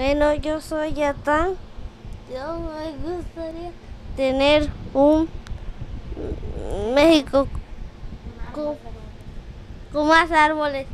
Bueno, yo soy Yatán. Yo me gustaría tener un México con, con más árboles.